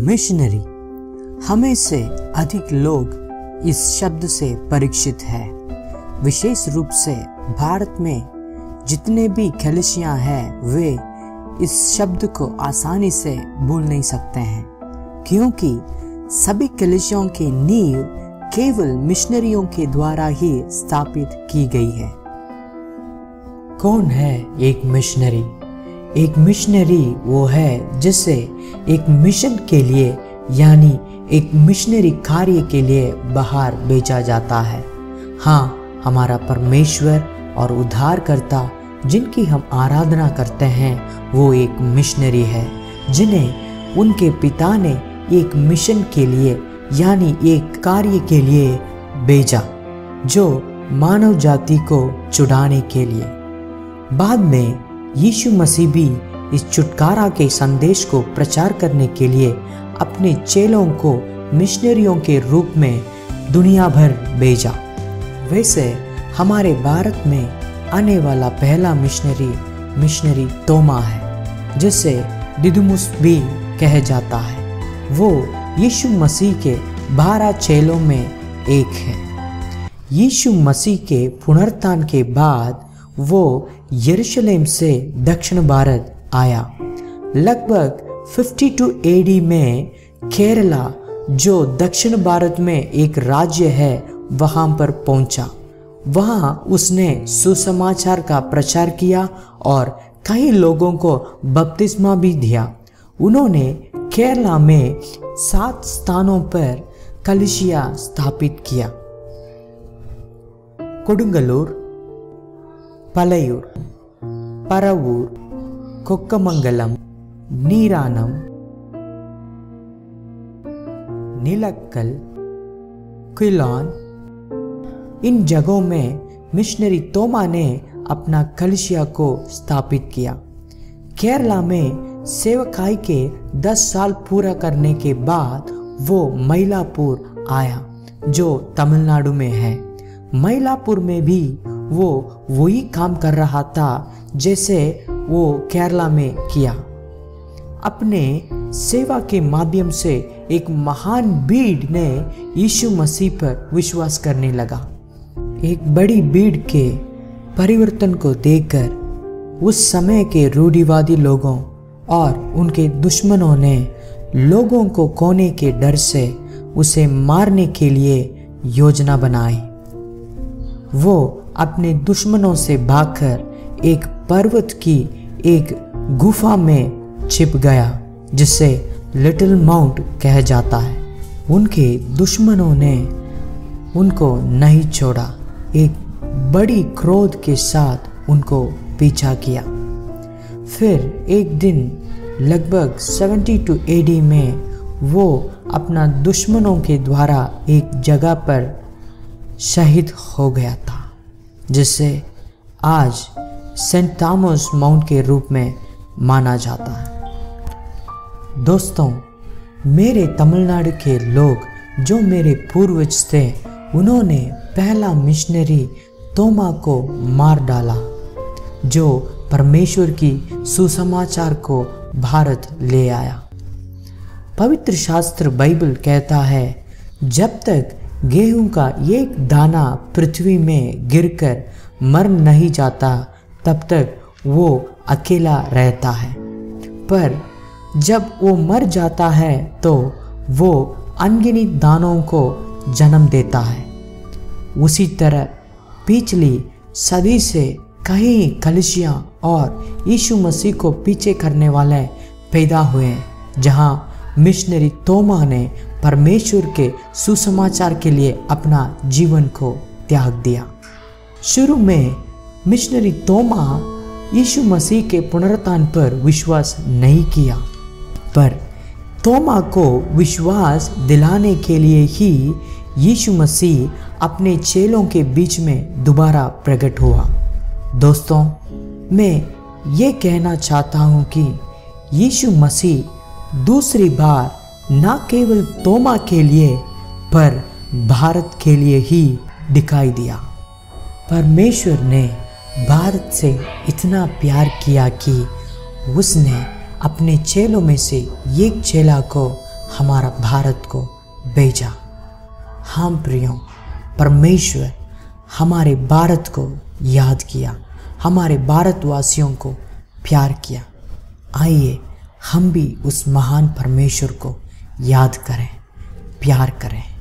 Missionary हमें से अधिक लोग इस शब्द से परिचित है। विशेष रूप से भारत में जितने भी खलिशियाँ हैं, वे इस शब्द को आसानी से भूल नहीं सकते हैं। क्योंकि सभी कलिशियों की नींव केवल मिशनरियों के द्वारा ही स्थापित की गई है। कौन है एक मिशनरी एक मिशनरी वो है जिसे एक मिशन के लिए, यानी एक मिशनरी कार्य के लिए बाहर भेजा जाता है। हाँ हमारा परमेश्वर और उद्धारकर्ता जिनकी हम आराधना करते हैं, वो एक मिशनरी है, जिन्हें उनके पिता ने एक मिशन के लिए, यानी एक कार्य के लिए भेजा, जो मानव जाति को चुड़ाने के लिए। बाद में यीशु मसीह भी इस छुटकारा के संदेश को प्रचार करने के लिए अपने चेलों को मिशनरियों के रूप में दुनिया भर भेजा। वैसे हमारे भारत में आने वाला पहला मिशनरी मिशनरी तोमा है, जिसे दिदुमुस भी कह जाता है। वो यीशु मसीह के बारह चेलों में एक है। यीशु मसीह के पुनरुत्थान के बाद वो यरूशलेम से दक्षिण भारत आया लगभग 52 एडी में केरला जो दक्षिण भारत में एक राज्य है वहां पर पहुंचा वहां उसने सुसमाचार का प्रचार किया और कई लोगों को बपतिस्मा भी दिया उन्होंने केरला में सात स्थानों पर कलिशिया स्थापित किया കൊടുങ്ങല്ലൂർ पलयूर परवूर कोक्कमंगलम नीरानम नीलक्कल क्विलॉन इन जगहों में मिशनरी तोमा ने अपना कलशिया को स्थापित किया केरला में सेवकाई के 10 साल पूरा करने के बाद वो मैलापुर आया जो तमिलनाडु में है मैलापुर में भी वो वही काम कर रहा था जैसे वो केरला में किया। अपने सेवा के माध्यम से एक महान भीड़ ने यीशु मसीह पर विश्वास करने लगा। एक बड़ी भीड़ के परिवर्तन को देखकर उस समय के रूढ़िवादी लोगों और उनके दुश्मनों ने लोगों को कोने के डर से उसे मारने के लिए योजना बनाई। वो अपने दुश्मनों से भागकर एक पर्वत की एक गुफा में छिप गया, जिसे लिटिल माउंट कह जाता है। उनके दुश्मनों ने उनको नहीं छोड़ा, एक बड़ी क्रोध के साथ उनको पीछा किया। फिर एक दिन लगभग 72 एडी में वो अपना दुश्मनों के द्वारा एक जगह पर शहीद हो गया था, जिसे आज सेंट थॉमस माउंट के रूप में माना जाता है। दोस्तों, मेरे तमिलनाडु के लोग जो मेरे पूर्वज थे, उन्होंने पहला मिशनरी तोमा को मार डाला, जो परमेश्वर की सुसमाचार को भारत ले आया। पवित्र शास्त्र बाइबल कहता है, जब तक गेहूँ का एक दाना पृथ्वी में गिरकर मर नहीं जाता, तब तक वो अकेला रहता है। पर जब वो मर जाता है तो वो अनगिनित दानों को जन्म देता है। उसी तरह पिछली सदी से कई कलशियाँ और यीशु मसीह को पीछे करने वाले पैदा हुए, जहाँ मिशनरी तोमा ने परमेश्वर के सुसमाचार के लिए अपना जीवन को त्याग दिया। शुरू में मिशनरी तोमा यीशु मसीह के पुनरुत्थान पर विश्वास नहीं किया, पर तोमा को विश्वास दिलाने के लिए ही यीशु मसीह अपने चेलों के बीच में दोबारा प्रकट हुआ। दोस्तों, मैं ये कहना चाहता हूँ कि यीशु मसीह दूसरी बार न केवल तोमा के लिए, पर भारत के लिए ही दिखाई दिया। परमेश्वर ने भारत से इतना प्यार किया कि उसने अपने चेलों में से एक चेला को, हमारा भारत को भेजा। हम प्रियो, परमेश्वर हमारे भारत को याद किया, हमारे भारतवासियों को प्यार किया। आइए, हम भी उस महान परमेश्वर को याद करें प्यार करें।